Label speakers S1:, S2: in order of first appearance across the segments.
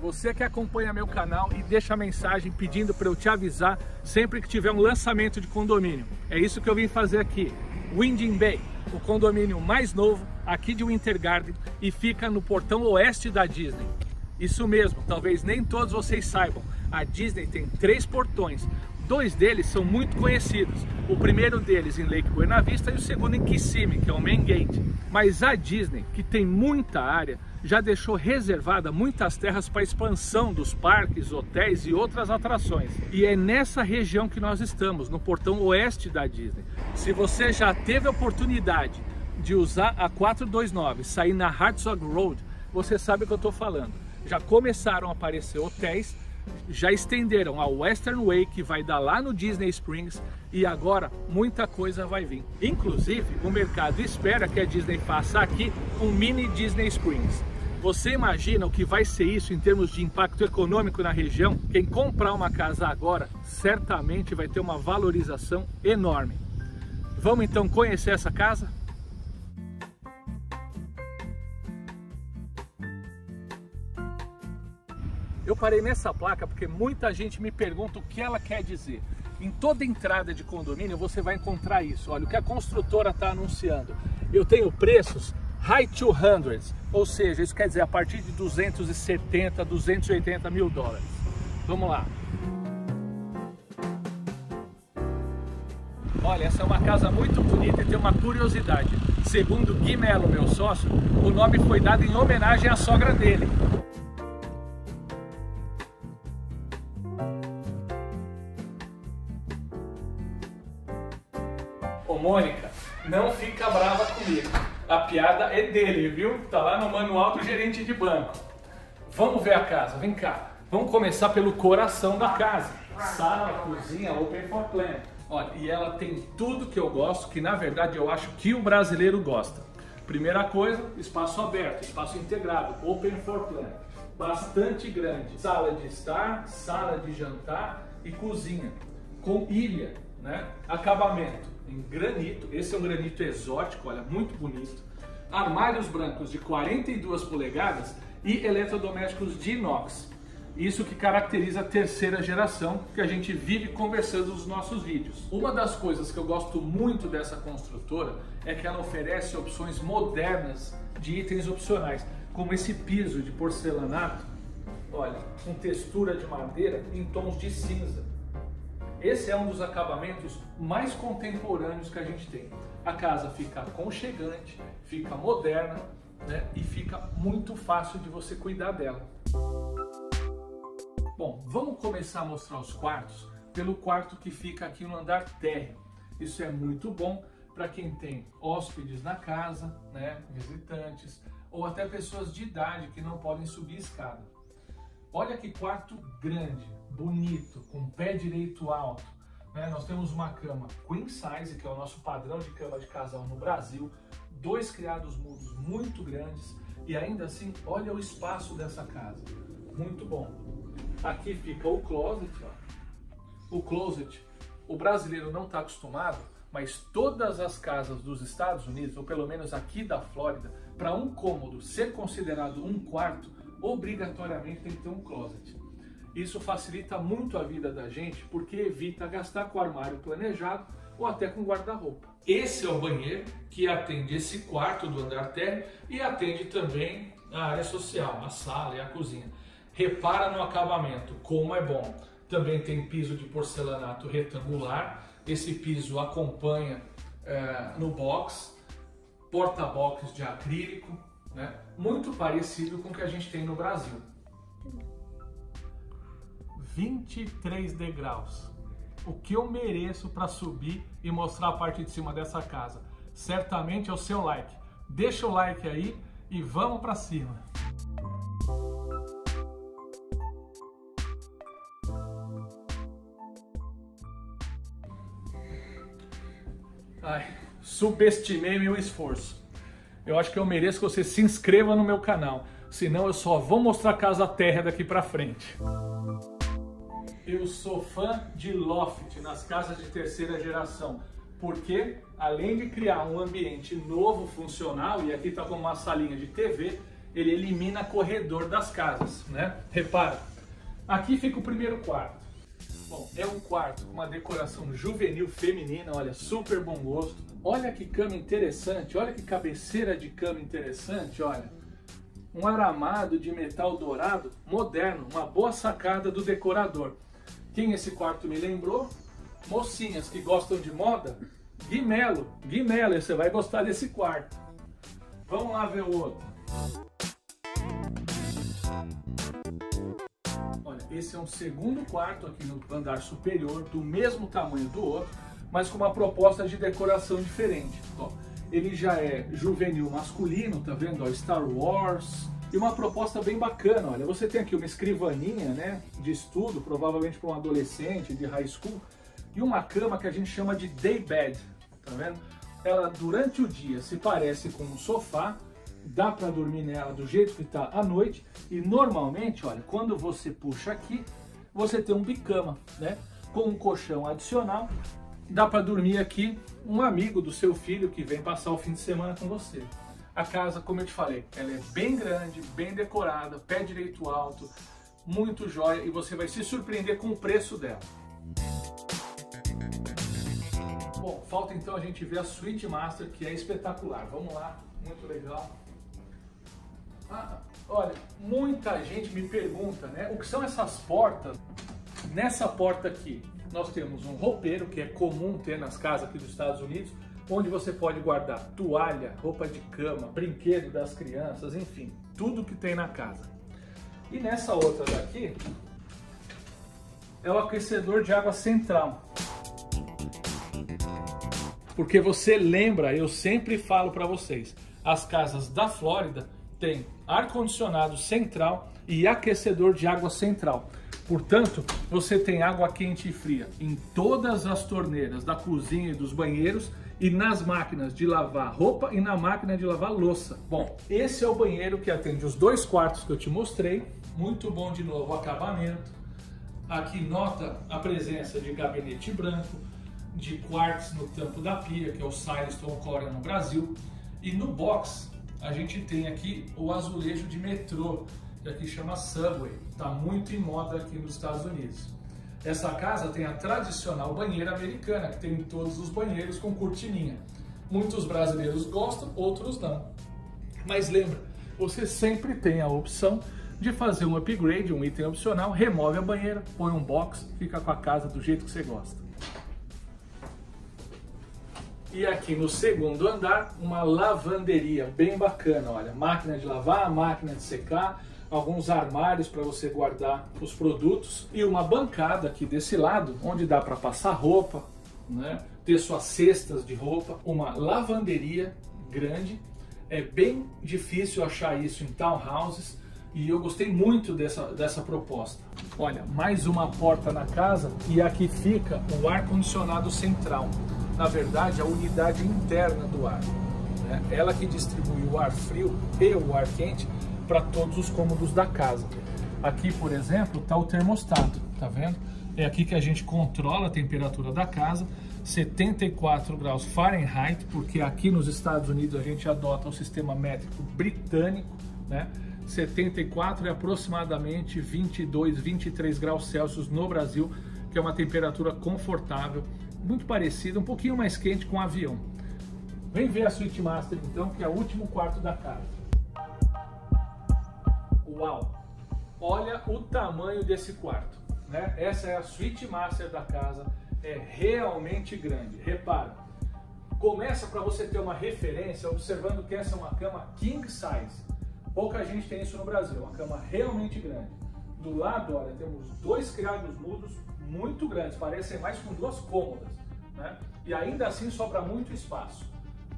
S1: Você que acompanha meu canal e deixa mensagem pedindo para eu te avisar sempre que tiver um lançamento de condomínio. É isso que eu vim fazer aqui. Winding Bay, o condomínio mais novo aqui de Winter Garden e fica no portão oeste da Disney. Isso mesmo, talvez nem todos vocês saibam, a Disney tem três portões. Dois deles são muito conhecidos. O primeiro deles em Lake Buena Vista e o segundo em Kissimmee, que é o Main Gate. Mas a Disney, que tem muita área, já deixou reservada muitas terras para expansão dos parques, hotéis e outras atrações. E é nessa região que nós estamos, no portão oeste da Disney. Se você já teve a oportunidade de usar a 429, sair na Hartzog Road, você sabe o que eu estou falando. Já começaram a aparecer hotéis já estenderam a Western Way, que vai dar lá no Disney Springs, e agora muita coisa vai vir. Inclusive, o mercado espera que a Disney faça aqui um mini Disney Springs. Você imagina o que vai ser isso em termos de impacto econômico na região? Quem comprar uma casa agora certamente vai ter uma valorização enorme. Vamos então conhecer essa casa? Eu parei nessa placa porque muita gente me pergunta o que ela quer dizer. Em toda entrada de condomínio você vai encontrar isso. Olha, o que a construtora está anunciando. Eu tenho preços high 200, ou seja, isso quer dizer a partir de 270, 280 mil dólares. Vamos lá. Olha, essa é uma casa muito bonita e tem uma curiosidade. Segundo Gui Mello, meu sócio, o nome foi dado em homenagem à sogra dele. Ô Mônica, não fica brava comigo. A piada é dele, viu? Tá lá no manual do gerente de banco. Vamos ver a casa, vem cá. Vamos começar pelo coração da casa. Sala, cozinha, open for plan. Olha, e ela tem tudo que eu gosto, que na verdade eu acho que o brasileiro gosta. Primeira coisa, espaço aberto, espaço integrado, open for plan. Bastante grande. Sala de estar, sala de jantar e cozinha. Com ilha, né? Acabamento em granito, esse é um granito exótico, olha, muito bonito. Armários brancos de 42 polegadas e eletrodomésticos de inox. Isso que caracteriza a terceira geração que a gente vive conversando nos nossos vídeos. Uma das coisas que eu gosto muito dessa construtora é que ela oferece opções modernas de itens opcionais, como esse piso de porcelanato, olha, com textura de madeira em tons de cinza. Esse é um dos acabamentos mais contemporâneos que a gente tem. A casa fica aconchegante, fica moderna né? e fica muito fácil de você cuidar dela. Bom, vamos começar a mostrar os quartos pelo quarto que fica aqui no andar térreo. Isso é muito bom para quem tem hóspedes na casa, né, visitantes, ou até pessoas de idade que não podem subir escada. Olha que quarto grande, bonito, com pé direito alto. Né? Nós temos uma cama queen size, que é o nosso padrão de cama de casal no Brasil, dois criados mudos muito grandes e ainda assim, olha o espaço dessa casa, muito bom. Aqui fica o closet, ó. o closet. O brasileiro não está acostumado, mas todas as casas dos Estados Unidos, ou pelo menos aqui da Flórida, para um cômodo ser considerado um quarto, obrigatoriamente tem que ter um closet. Isso facilita muito a vida da gente porque evita gastar com armário planejado ou até com guarda-roupa. Esse é o banheiro que atende esse quarto do andar térreo e atende também a área social, a sala e a cozinha. Repara no acabamento, como é bom. Também tem piso de porcelanato retangular. Esse piso acompanha é, no box, porta-box de acrílico, né? muito parecido com o que a gente tem no Brasil. 23 degraus. O que eu mereço para subir e mostrar a parte de cima dessa casa? Certamente é o seu like. Deixa o like aí e vamos para cima. Ai, subestimei meu esforço. Eu acho que eu mereço que você se inscreva no meu canal, senão eu só vou mostrar casa terra daqui para frente. Eu sou fã de loft nas casas de terceira geração, porque além de criar um ambiente novo, funcional, e aqui está com uma salinha de TV, ele elimina corredor das casas, né? Repara, aqui fica o primeiro quarto. Bom, é um quarto com uma decoração juvenil feminina, olha, super bom gosto. Olha que cama interessante, olha que cabeceira de cama interessante, olha. Um aramado de metal dourado moderno, uma boa sacada do decorador. Quem esse quarto me lembrou? Mocinhas que gostam de moda? Guimelo, Guimelo, você vai gostar desse quarto. Vamos lá ver o outro. Olha, esse é um segundo quarto aqui no andar superior, do mesmo tamanho do outro, mas com uma proposta de decoração diferente. Ó, ele já é juvenil masculino, tá vendo? Ó, Star Wars. E uma proposta bem bacana, olha, você tem aqui uma escrivaninha, né, de estudo, provavelmente para um adolescente de high school, e uma cama que a gente chama de day bed, tá vendo? Ela durante o dia se parece com um sofá, dá para dormir nela do jeito que está à noite e normalmente, olha, quando você puxa aqui, você tem um bicama, né? Com um colchão adicional, dá para dormir aqui um amigo do seu filho que vem passar o fim de semana com você. A casa, como eu te falei, ela é bem grande, bem decorada, pé direito alto, muito jóia e você vai se surpreender com o preço dela. Bom, falta então a gente ver a Suite Master, que é espetacular. Vamos lá, muito legal. Ah, olha, muita gente me pergunta, né? O que são essas portas? Nessa porta aqui, nós temos um roupeiro, que é comum ter nas casas aqui dos Estados Unidos, onde você pode guardar toalha, roupa de cama, brinquedo das crianças, enfim, tudo que tem na casa. E nessa outra daqui, é o aquecedor de água central. Porque você lembra, eu sempre falo para vocês, as casas da Flórida tem ar-condicionado central e aquecedor de água central. Portanto, você tem água quente e fria em todas as torneiras da cozinha e dos banheiros e nas máquinas de lavar roupa e na máquina de lavar louça. Bom, esse é o banheiro que atende os dois quartos que eu te mostrei. Muito bom de novo o acabamento. Aqui nota a presença de gabinete branco, de quartz no tampo da pia, que é o Silestone Core no Brasil. E no box a gente tem aqui o azulejo de metrô, que aqui chama Subway, está muito em moda aqui nos Estados Unidos. Essa casa tem a tradicional banheira americana, que tem todos os banheiros com cortininha. Muitos brasileiros gostam, outros não. Mas lembra, você sempre tem a opção de fazer um upgrade, um item opcional, remove a banheira, põe um box, fica com a casa do jeito que você gosta. E aqui no segundo andar, uma lavanderia bem bacana, olha, máquina de lavar, máquina de secar, alguns armários para você guardar os produtos e uma bancada aqui desse lado, onde dá para passar roupa, né? ter suas cestas de roupa, uma lavanderia grande. É bem difícil achar isso em townhouses e eu gostei muito dessa, dessa proposta. Olha, mais uma porta na casa e aqui fica o ar-condicionado central na verdade, a unidade interna do ar. Né? Ela que distribui o ar frio e o ar quente para todos os cômodos da casa. Aqui, por exemplo, está o termostato, tá vendo? É aqui que a gente controla a temperatura da casa, 74 graus Fahrenheit, porque aqui nos Estados Unidos a gente adota o sistema métrico britânico, né? 74 é aproximadamente 22, 23 graus Celsius no Brasil, que é uma temperatura confortável muito parecida, um pouquinho mais quente com o avião. Vem ver a Suite Master então, que é o último quarto da casa. Uau! Olha o tamanho desse quarto. Né? Essa é a Suite Master da casa, é realmente grande. Repara, começa para você ter uma referência observando que essa é uma cama king size. Pouca gente tem isso no Brasil, uma cama realmente grande. Do lado, olha, temos dois criados mudos muito grandes, parecem mais com duas cômodas, né? E ainda assim sobra muito espaço.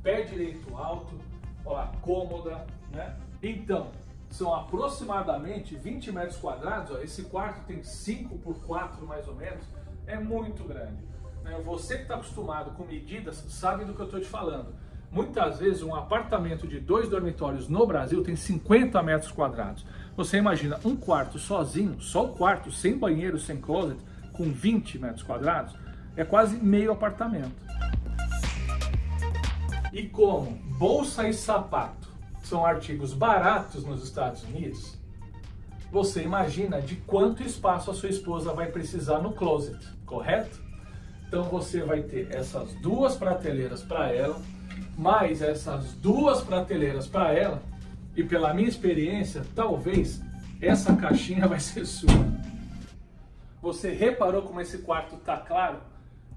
S1: Pé direito alto, ó, cômoda, né? Então, são aproximadamente 20 metros quadrados, ó, esse quarto tem 5 por 4 mais ou menos, é muito grande. Né? Você que está acostumado com medidas sabe do que eu estou te falando. Muitas vezes um apartamento de dois dormitórios no Brasil tem 50 metros quadrados. Você imagina um quarto sozinho, só o quarto, sem banheiro, sem closet, com 20 metros quadrados, é quase meio apartamento. E como bolsa e sapato são artigos baratos nos Estados Unidos, você imagina de quanto espaço a sua esposa vai precisar no closet, correto? Então você vai ter essas duas prateleiras para ela, mais essas duas prateleiras para ela, e pela minha experiência, talvez essa caixinha vai ser sua. Você reparou como esse quarto tá claro?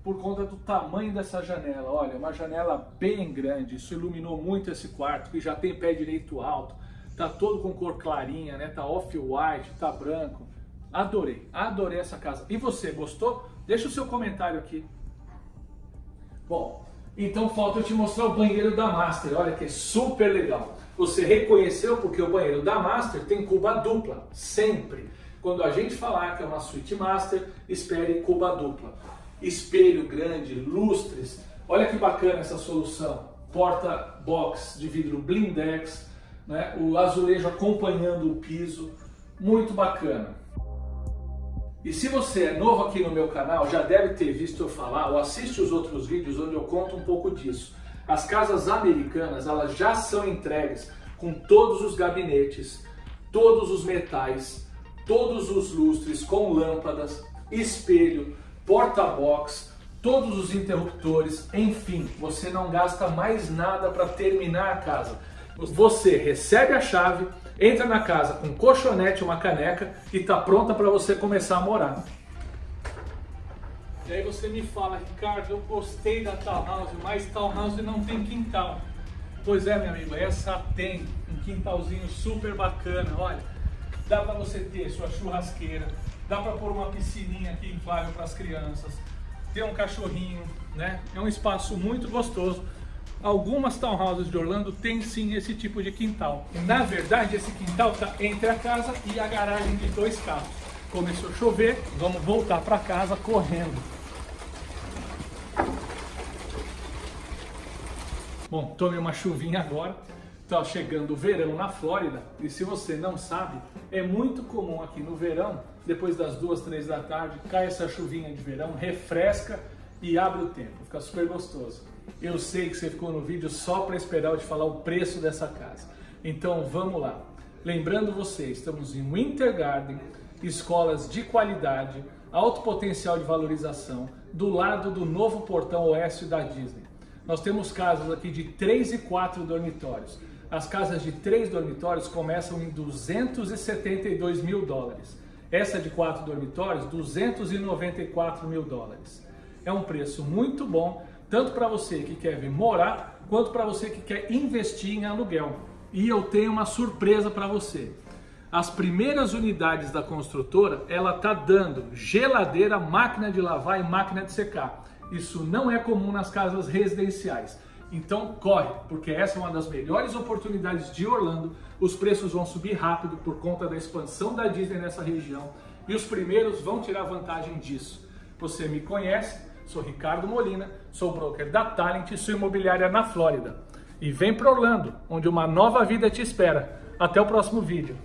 S1: Por conta do tamanho dessa janela. Olha, uma janela bem grande. Isso iluminou muito esse quarto, que já tem pé direito alto. Tá todo com cor clarinha, né? Tá off-white, tá branco. Adorei, adorei essa casa. E você, gostou? Deixa o seu comentário aqui. Bom, então falta eu te mostrar o banheiro da Master. Olha que é super legal. Você reconheceu porque o banheiro da Master tem cuba dupla, sempre. Quando a gente falar que é uma suíte Master, espere cuba dupla. Espelho grande, lustres. Olha que bacana essa solução. Porta box de vidro blindex, né? o azulejo acompanhando o piso. Muito bacana. E se você é novo aqui no meu canal, já deve ter visto eu falar ou assiste os outros vídeos onde eu conto um pouco disso. As casas americanas, elas já são entregues com todos os gabinetes, todos os metais, todos os lustres com lâmpadas, espelho, porta-box, todos os interruptores, enfim, você não gasta mais nada para terminar a casa. Você recebe a chave, entra na casa com um colchonete, uma caneca e está pronta para você começar a morar. E aí você me fala, Ricardo, eu gostei da townhouse, mas townhouse não tem quintal. Pois é, meu amigo, essa tem um quintalzinho super bacana, olha. Dá para você ter sua churrasqueira, dá para pôr uma piscininha aqui inflável para as crianças, ter um cachorrinho, né? É um espaço muito gostoso algumas townhouses de Orlando têm sim esse tipo de quintal. Na verdade, esse quintal está entre a casa e a garagem de dois carros. Começou a chover, vamos voltar para casa correndo. Bom, tome uma chuvinha agora. Está chegando o verão na Flórida e se você não sabe, é muito comum aqui no verão, depois das duas, três da tarde, cai essa chuvinha de verão, refresca e abre o tempo, fica super gostoso. Eu sei que você ficou no vídeo só para esperar eu te falar o preço dessa casa. Então vamos lá. Lembrando você, estamos em Winter Garden, escolas de qualidade, alto potencial de valorização, do lado do novo portão oeste da Disney. Nós temos casas aqui de 3 e 4 dormitórios. As casas de 3 dormitórios começam em 272 mil dólares. Essa de 4 dormitórios, 294 mil dólares. É um preço muito bom tanto para você que quer vir morar, quanto para você que quer investir em aluguel. E eu tenho uma surpresa para você. As primeiras unidades da construtora, ela tá dando geladeira, máquina de lavar e máquina de secar. Isso não é comum nas casas residenciais. Então corre, porque essa é uma das melhores oportunidades de Orlando. Os preços vão subir rápido por conta da expansão da Disney nessa região e os primeiros vão tirar vantagem disso. Você me conhece, Sou Ricardo Molina, sou broker da Talent e sua imobiliária na Flórida. E vem para Orlando, onde uma nova vida te espera. Até o próximo vídeo.